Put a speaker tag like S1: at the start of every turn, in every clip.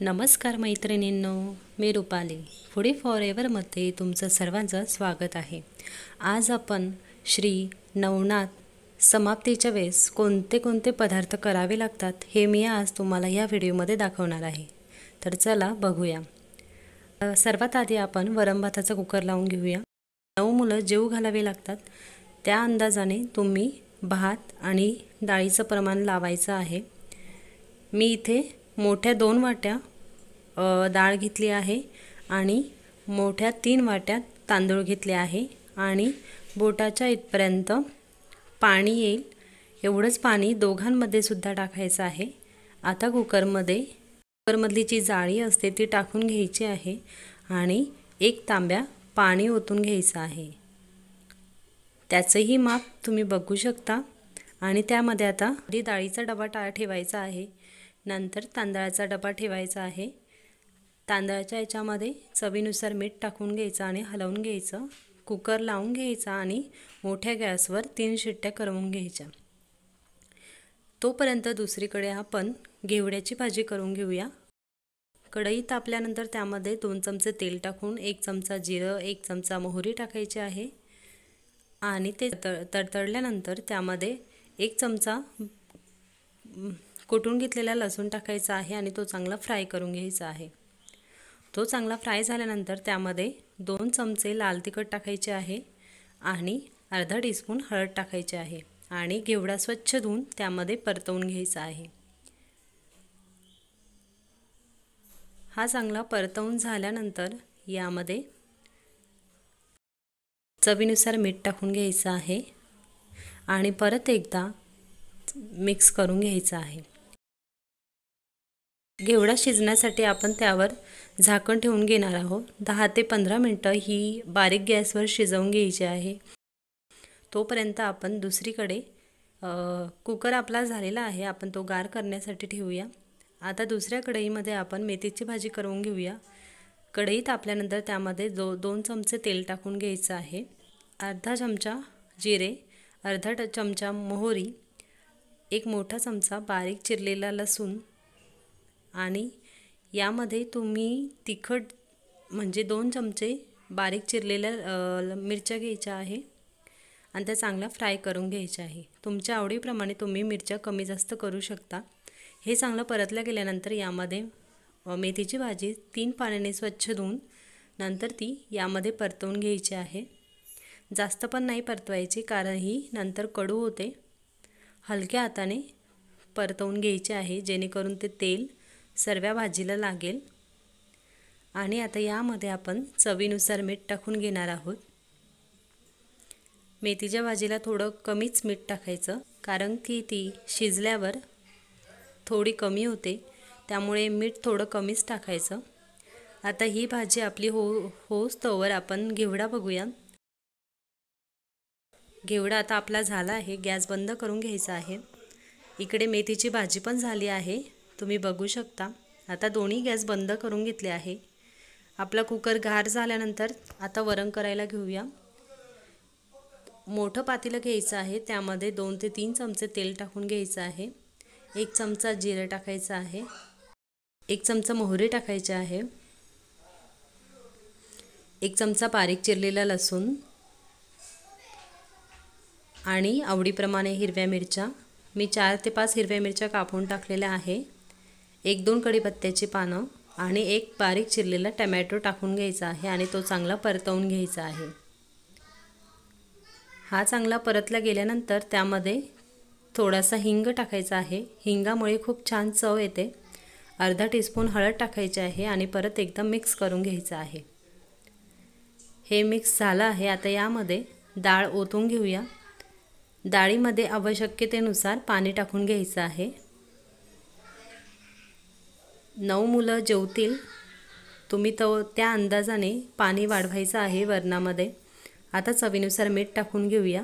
S1: नमस्कार मैत्रिणींनो मी रुपाली. फुडी फॉर एव्हरमध्ये तुमचं सर्वांचं स्वागत आहे. आज आपण श्री नवनाथ समाप्तीच्या वेळेस कोणते कोणते पदार्थ करावे लागतात हे मी आज तुम्हाला या व्हिडिओमध्ये दाखवणार आहे. तर चला बघूया. सर्वात आधी आपण वरमभाताचा कुकर लावून घेऊया. नऊ मुलं जेव घालावे लागतात. त्या अंदाजाने तुम्ही भात आणि डाळीचं प्रमाण लावायचं आहे. मी इथे मोठ्या दोन वाट्या डाळ घेतली आहे आणि मोठ्या तीन वाट्या तांदूळ घेतले आहे आणि बोटाच्या इथपर्यंत पाणी येईल. एवढंच पाणी दोघांमध्ये सुद्धा टाकायचं आहे. आता कुकरमध्ये कुकरमधली जी जाळी असते ती टाकून घ्यायची आहे आणि एक तांब्या पाणी ओतून घ्यायचं आहे. त्याचंही माप तुम्ही बघू शकता आणि त्यामध्ये आता डाळीचा डबा टा ठेवायचा आहे. नंतर तांदळाचा डबा ठेवायचा आहे. तांदळाच्या याच्यामध्ये चवीनुसार मीठ टाकून घ्यायचं आणि हलवून घ्यायचं. कुकर लावून घ्यायचा आणि मोठ्या गॅसवर तीन शिट्ट्या करवून घ्यायच्या. तोपर्यंत दुसरीकडे आपण घेवड्याची भाजी करून घेऊया. कढई तापल्यानंतर त्यामध्ये दोन चमचे तेल टाकून एक चमचा जिरं एक चमचा मोहरी टाकायची आहे. आणि ते तळ तडतडल्यानंतर त्यामध्ये एक चमचा कुटून घेतलेला लसूण टाकायचा आहे आणि तो चांगला फ्राय करून घ्यायचा आहे. तो चांगला फ्राय झाल्यानंतर त्यामध्ये दोन चमचे लाल तिखट टाकायचे आहे आणि अर्धा टीस्पून हळद टाकायचे आहे आणि घेवडा स्वच्छ धुवून त्यामध्ये परतवून घ्यायचा आहे. हा चांगला परतवून झाल्यानंतर यामध्ये चवीनुसार मीठ टाकून घ्यायचं आहे आणि परत एकदा मिक्स करून घ्यायचं आहे. घेवडा शिजण्यासाठी आपण त्यावर झाकण ठेवून घेणार आहोत. दहा ते पंधरा मिनटं ही बारीक गॅसवर शिजवून घ्यायची आहे. तोपर्यंत आपण दुसरीकडे कुकर आपला झालेला आहे. आपण तो गार करण्यासाठी ठेवूया. आता दुसऱ्या कढईमध्ये आपण मेथीची भाजी करून घेऊया. कढई तापल्यानंतर त्यामध्ये दो दोन चमचे तेल टाकून घ्यायचं आहे. अर्धा चमचा जिरे अर्धा ट चमचा मोहरी एक मोठा चमचा बारीक चिरलेला लसूण आणि यामध्ये तुम्ही तिखट म्हणजे दोन चमचे बारीक चिरलेल्या मिरच्या घ्यायच्या आहे आणि त्या चांगल्या फ्राय करून घ्यायच्या आहे. तुमच्या आवडीप्रमाणे तुम्ही मिरच्या कमी जास्त करू शकता. हे चांगलं परतल्या गेल्यानंतर यामध्ये मेथीची भाजी तीन पाण्याने स्वच्छ धुवून नंतर ती यामध्ये परतवून घ्यायची आहे. जास्त पण नाही परतवायची कारण ही नंतर कडू होते. हलक्या हाताने परतवून घ्यायचे आहे जेणेकरून ते तेल सर्व भाजीला लागेल. आणि आता यामध्ये आपण चवीनुसार मीठ टाकून घेणार आहोत. मेथीच्या भाजीला थोडं कमीच मीठ टाकायचं कारण की ती शिजल्यावर थोडी कमी होते त्यामुळे मीठ थोडं कमीच टाकायचं. आता ही भाजी आपली हो होस तोवर आपण घेवडा बघूया. घेवडा आता आपला झाला आहे गॅस बंद करून घ्यायचा आहे. इकडे मेथीची भाजी पण झाली आहे. तुम्ही बघू शकता. आता दोन्ही गॅस बंद करून घेतले आहे. आपला कुकर गार झाल्यानंतर आता वरण करायला घेऊया. मोठं पातेलं घ्यायचं आहे. त्यामध्ये दोन ते तीन चमचे तेल टाकून घ्यायचं आहे. एक चमचा जिरं टाकायचं आहे. एक चमचा मोहरी टाकायचे आहे. एक चमचा बारीक चिरलेला लसूण आणि आवडीप्रमाणे हिरव्या मिरच्या. मी चार ते पाच हिरव्या मिरच्या कापून टाकलेल्या आहे. एक दोन कढीपत्त्याची पानं आणि एक बारीक चिरलेला टमॅटो टाकून घ्यायचा आहे आणि तो चांगला परतवून घ्यायचा आहे. हा चांगला परतला गेल्यानंतर त्यामध्ये थोडासा हिंग टाकायचा आहे. हिंगामुळे खूप छान चव येते. अर्धा टीस्पून हळद टाकायची आहे आणि परत एकदम मिक्स करून घ्यायचं आहे. हे मिक्स झालं आहे. आता यामध्ये डाळ ओतून घेऊया. डाळीमध्ये आवश्यकतेनुसार पाणी टाकून घ्यायचं आहे. नऊ मुलं जेवतील. तुम्ही तो त्या अंदाजाने पाणी वाढवायचं आहे वरणामध्ये. आता चवीनुसार मीठ टाकून घेऊया.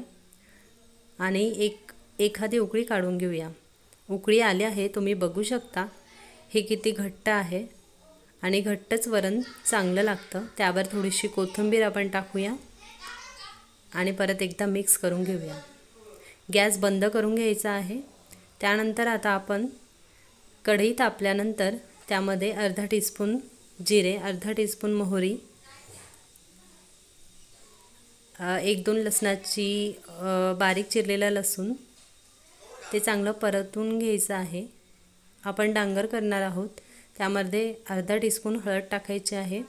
S1: आणि एक एखादी उकळी काढून घेऊया. उकळी आली आहे तुम्ही बघू शकता. हे किती घट्ट आहे. आणि घट्टच वरण चांगलं लागतं. त्यावर थोडीशी कोथिंबीर आपण टाकूया. आणि परत एकदा मिक्स करून घेऊया. गॅस बंद करून घ्यायचा आहे. त्यानंतर आता आपण कढई तापल्यानंतर त्यामध्ये अर्धा टीस्पून जिरे अर्धा टीस्पून मोहरी एक दोन लसणाची बारीक चिरलेला लसूण. ते चांगलं परतून घ्यायचं आहे. आपण डांगर करणार आहोत. त्यामध्ये अर्धा टीस्पून हळद टाकायची आहे.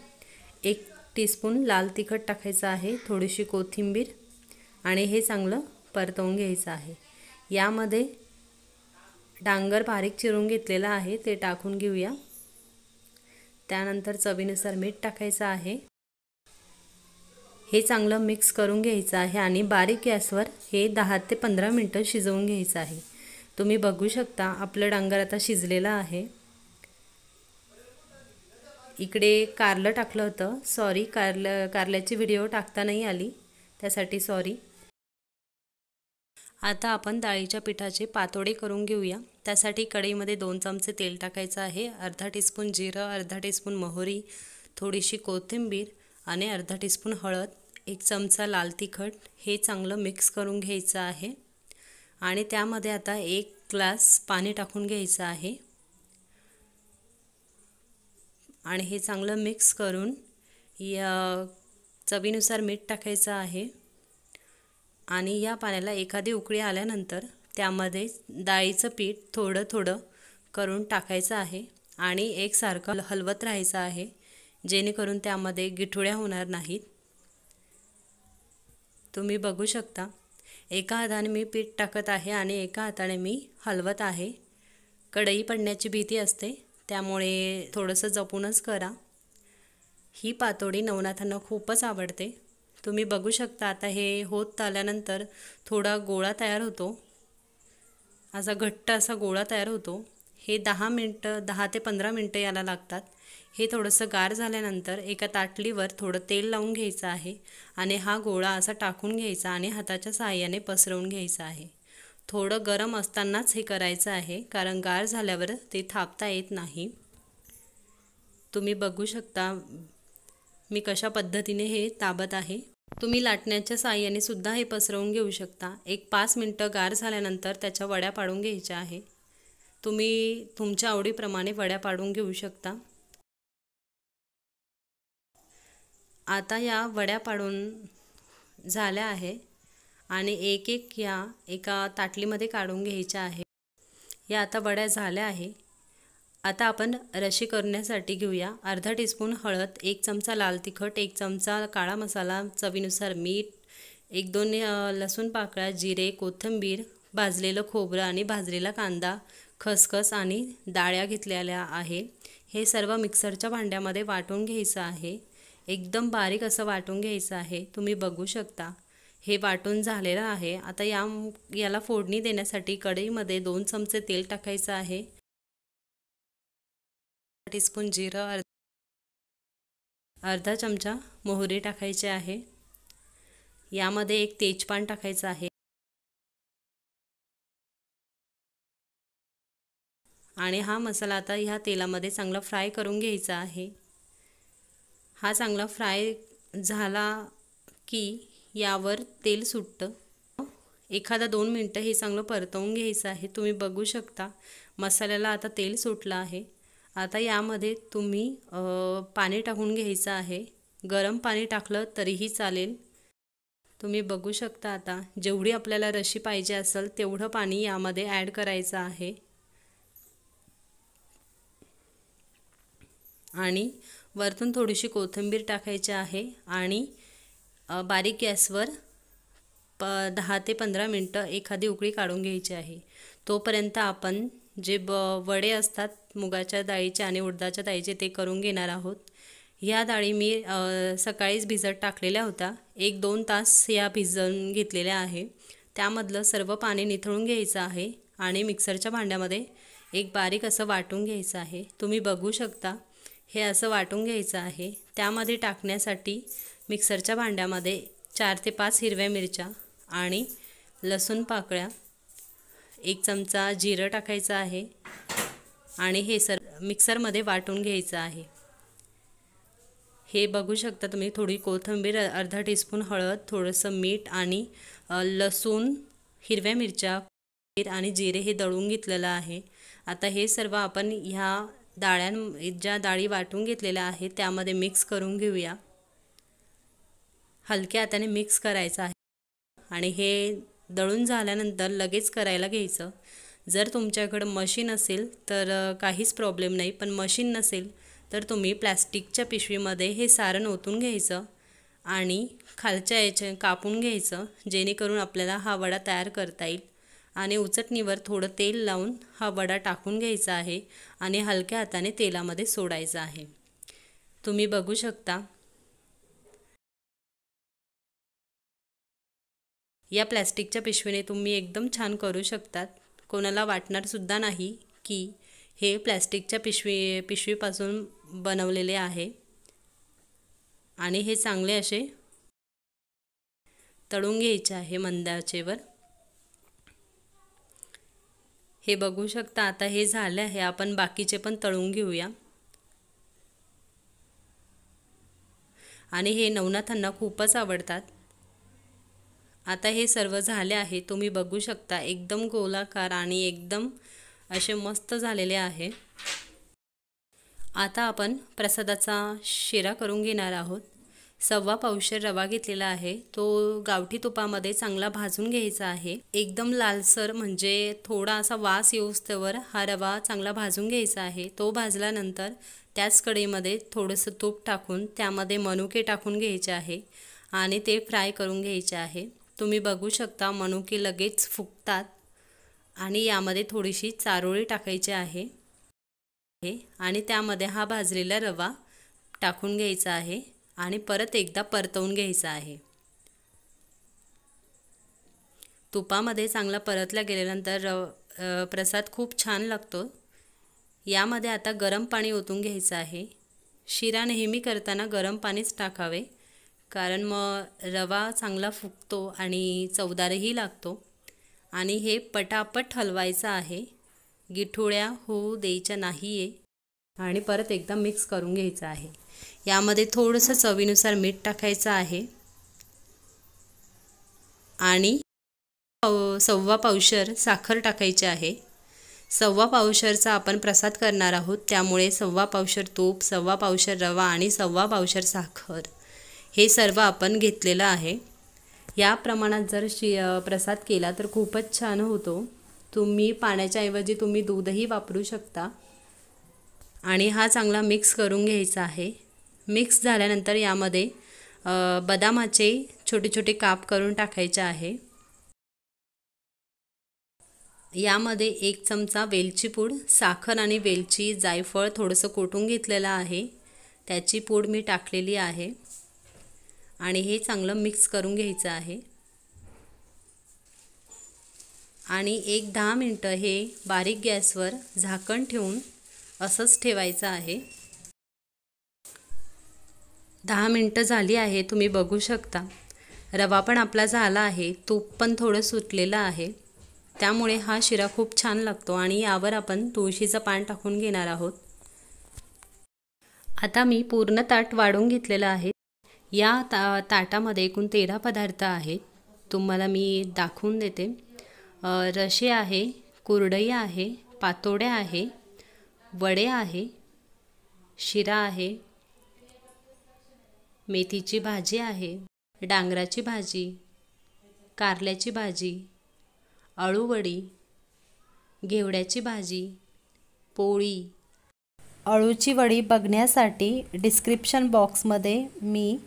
S1: एक टीस्पून लाल तिखट टाकायचं आहे. थोडीशी कोथिंबीर आणि हे चांगलं परतवून घ्यायचं आहे. यामध्ये डांगर बारीक चिरून घेतलेलं आहे. ते टाकून घेऊया. त्यानंतर चवीनुसार मीठ टाकायचं आहे. हे चांगलं मिक्स करून घ्यायचं आहे आणि बारीक गॅसवर हे दहा ते पंधरा मिनटं शिजवून घ्यायचं आहे. तुम्ही बघू शकता आपलं डांगर आता शिजलेलं आहे. इकडे कारलं टाकलं होतं. सॉरी कारलं कारल्याची व्हिडिओ टाकता नाही आली. त्यासाठी सॉरी आता आपण डाळीच्या पिठाचे पातोडे करून घेऊया. त्यासाठी कढईमध्ये दोन चमचे तेल टाकायचं आहे. अर्धा टीस्पून जिरं अर्धा टीस्पून मोहरी थोडीशी कोथिंबीर आणि अर्धा टीस्पून हळद एक चमचा लाल तिखट हे चांगलं मिक्स करून घ्यायचं आहे. आणि त्यामध्ये आता एक ग्लास पाणी टाकून घ्यायचं आहे. आणि हे चांगलं मिक्स करून या चवीनुसार मीठ टाकायचं आहे. आणि या पाण्याला एखादी उकळी आल्यानंतर त्यामध्ये डाळीचं पीठ थोडं थोडं करून टाकायचं आहे आणि एकसारखं हलवत राहायचं आहे जेणेकरून त्यामध्ये गिठुळ्या होणार नाहीत. तुम्ही बघू शकता एका हाताने मी पीठ टाकत आहे आणि एका हाताने मी हलवत आहे. कढई पडण्याची भीती असते त्यामुळे थोडंसं जपूनच करा. ही पातोडी नवनाथांना खूपच आवडते. तुम्ही बघू शकता आता हे होत आल्यानंतर थोडा गोळा तयार होतो. असा घट्ट असा गोळा तयार होतो. हे दहा मिनटं दहा ते पंधरा मिनटं याला लागतात. हे थोडंसं गार झाल्यानंतर एका ताटलीवर थोडं तेल लावून घ्यायचं आहे आणि हा गोळा असा टाकून घ्यायचा आणि हाताच्या सहाय्याने पसरवून घ्यायचा आहे. थोडं गरम असतानाच हे करायचं आहे कारण गार झाल्यावर ते थापता येत नाही. तुम्ही बघू शकता मी कशा पद्धतीने हे ताबत आहे. तुम्ही लाटण्याच्या साह्याने सुद्धा हे पसरवून घेऊ शकता. एक पाच मिनटं गार झाल्यानंतर त्याच्या वड्या पाडून घ्यायच्या आहे. तुम्ही तुमच्या आवडीप्रमाणे वड्या पाडून घेऊ शकता. आता या वड्या पाडून झाल्या आहे आणि एक एक या एका ताटलीमध्ये काढून घ्यायच्या आहे. या आता वड्या झाल्या आहे. आता आपण रशी करण्यासाठी घेऊया. अर्धा टीस्पून हळद एक चमचा लाल तिखट एक चमचा काळा मसाला चवीनुसार मीठ एक दोन लसूण पाकळ्या जिरे कोथिंबीर भाजलेलं खोबरं आणि भाजलेला कांदा खसखस आणि डाळ्या घेतलेल्या आहे हे सर्व मिक्सरच्या भांड्यामध्ये वाटून घ्यायचं आहे. एकदम बारीक असं वाटून घ्यायचं आहे. तुम्ही बघू शकता. हे वाटून झालेलं आहे. आता या याला फोडणी देण्यासाठी कढईमध्ये दोन चमचे तेल टाकायचं आहे. टीस्पून जिरं अर्धा चमचा मोहरी टाकायचे आहे. यामध्ये एक तेजपान टाकायचं आहे. आणि हा मसाला आता ह्या तेलामध्ये चांगला फ्राय करून घ्यायचा आहे. हा चांगला फ्राय झाला की यावर तेल सुटतं. एखादा दोन मिनटं हे चांगलं परतवून घ्यायचं आहे. तुम्ही बघू शकता मसाल्याला आता तेल सुटलं आहे. आता यामध्ये तुम्ही पाणी टाकून घ्यायचं आहे. गरम पाणी टाकलं तरीही चालेल. तुम्ही बघू शकता आता जेवढी आपल्याला रशी पाहिजे असेल तेवढं पाणी यामध्ये ॲड करायचं आहे. आणि वरतून थोडीशी कोथिंबीर टाकायची आहे आणि बारीक गॅसवर प दहा ते पंधरा मिनटं एखादी उकळी काढून घ्यायची आहे. तोपर्यंत आपण जे ब वडे असतात मुगाच्या डाळीचे आणि उडदाच्या डाळीचे ते करून घेणार आहोत. ह्या डाळी मी सकाळीच भिजत टाकलेल्या होत्या. एक दोन तास या भिजवून घेतलेल्या आहे. त्यामधलं सर्व पाणी निथळून घ्यायचं आहे आणि मिक्सरच्या भांड्यामध्ये एक बारीक असं वाटून घ्यायचं आहे. तुम्ही बघू शकता हे असं वाटून घ्यायचं आहे. त्यामध्ये टाकण्यासाठी मिक्सरच्या भांड्यामध्ये चार ते पाच हिरव्या मिरच्या आणि लसूण पाकळ्या एक चमचा जिरं टाकायचं आहे आणि हे सर मिक्सरमध्ये वाटून घ्यायचं आहे. हे बघू शकता तुम्ही थोडी कोथिंबीर अर्धा टीस्पून हळद थोडंसं मीठ आणि लसूण हिरव्या मिरच्या आणि जिरे हे दळून घेतलेलं आहे. आता हे सर्व आपण ह्या डाळ्यां ज्या डाळी वाटून घेतलेल्या आहेत त्यामध्ये मिक्स करून घेऊया. हलक्या हाताने मिक्स करायचं आहे. आणि हे दळून झाल्यानंतर लगेच करायला घ्यायचं. जर तुमच्याकडं मशीन असेल तर काहीच प्रॉब्लेम नाही. पण मशीन नसेल तर तुम्ही प्लॅस्टिकच्या पिशवीमध्ये हे सारण ओतून घ्यायचं आणि खालच्या याच्या कापून घ्यायचं जेणेकरून आपल्याला हा वडा तयार करता येईल. आणि उचटणीवर थोडं तेल लावून हा वडा टाकून घ्यायचा आहे आणि हलक्या हाताने तेलामध्ये सोडायचा आहे. तुम्ही बघू शकता या प्लॅस्टिकच्या पिशवीने तुम्ही एकदम छान करू शकतात. कोणाला वाटणारसुद्धा नाही की हे प्लॅस्टिकच्या पिशवी पिशवीपासून बनवलेले आहे. आणि हे चांगले असे तळून घ्यायचे आहे मंदाचेवर. हे बघू शकता आता हे झाले आहे. आपण बाकीचे पण तळून घेऊया. आणि हे नवनाथांना खूपच आवडतात. आता हे सर्व झाले आहे तुम्ही बघू शकता एकदम गोलाकार आणि एकदम असे मस्त झालेले आहे. आता आपण प्रसादाचा शिरा करून घेणार आहोत. सव्वा पावशेर रवा घेतलेला आहे. तो गावठी तुपामध्ये चांगला भाजून घ्यायचा आहे. एकदम लालसर म्हणजे थोडा असा वास येऊस्तवर हा रवा चांगला भाजून घ्यायचा आहे. तो भाजल्यानंतर त्याच कढईमध्ये थोडंसं तूप टाकून त्यामध्ये मनुके टाकून घ्यायचे आहे आणि ते फ्राय करून घ्यायचे आहे. तुम्ही बघू शकता मनुके लगेच फुगतात आणि यामध्ये थोडीशी चारोळी टाकायची आहे. आणि त्यामध्ये हा भाजलेला रवा टाकून घ्यायचा आहे आणि परत एकदा परतवून घ्यायचा आहे. तुपामध्ये चांगला परतला गेल्यानंतर रव प्रसाद खूप छान लागतो. यामध्ये आता गरम पाणी ओतून घ्यायचं आहे. शिरा नेहमी करताना गरम पाणीच टाकावे. कारण मग रवा चांगला फुगतो आणि चवदारही लागतो. आणि हे पटापट हलवायचं आहे. गिठोळ्या होऊ द्यायच्या नाही आहे आणि परत एकदा मिक्स करून घ्यायचं आहे. यामध्ये थोडंसं चवीनुसार मीठ टाकायचं आहे. आणि सव्वा पावशर साखर टाकायची आहे. सव्वा पावशरचा आपण प्रसाद करणार आहोत. त्यामुळे सव्वा पावशर तूप सव्वा पावशर रवा आणि सव्वा पावशर साखर. हे सर्व आपण घेतलेलं आहे. या प्रमाणात जर शि प्रसाद केला तर खूपच छान होतो. तुम्ही पाण्याच्या ऐवजी तुम्ही दूधही वापरू शकता. आणि हा चांगला मिक्स करून घ्यायचा आहे. मिक्स झाल्यानंतर यामध्ये बदामाचे छोटे छोटे काप करून टाकायचे आहे. यामध्ये एक चमचा वेलची पूड साखर आणि वेलची जायफळ थोडंसं कोटून घेतलेलं आहे. त्याची पूड मी टाकलेली आहे. आणि हे चांगलं मिक्स करून घ्यायचं आहे. आणि एक दहा मिनटं हे बारीक गॅसवर झाकण ठेवून असंच ठेवायचं आहे. दहा मिनटं झाली आहे तुम्ही बघू शकता. रवा पण आपला झाला आहे तूप पण थोडं सुटलेलं आहे. त्यामुळे हा शिरा खूप छान लागतो आणि यावर आपण तुळशीचं पान टाकून घेणार आहोत. आता मी पूर्ण ताट वाढून घेतलेलं आहे. या ता ताटामध्ये एकूण तेरा पदार्थ आहेत. तुम्हाला मी दाखवून देते. रशे आहे कुरडई आहे पातोड्या आहे वडे आहे शिरा आहे मेथीची भाजी आहे डांगराची भाजी कारल्याची भाजी अळूवडी घेवड्याची भाजी पोळी. अळूची वडी बघण्यासाठी डिस्क्रिप्शन बॉक्समध्ये मी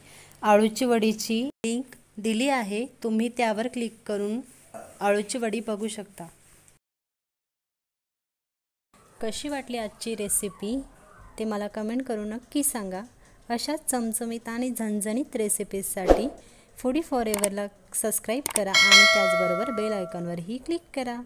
S1: अळूची वडीची लिंक दिली आहे. तुम्ही त्यावर क्लिक करून अळूची वडी बघू शकता. कशी वाटली आजची रेसिपी ते मला कमेंट करून नक्की सांगा. अशाच चमचमीत आणि झणझणीत रेसिपीजसाठी फूडी फॉर एव्हरला सबस्क्राईब करा आणि त्याचबरोबर बेल आयकॉनवरही क्लिक करा.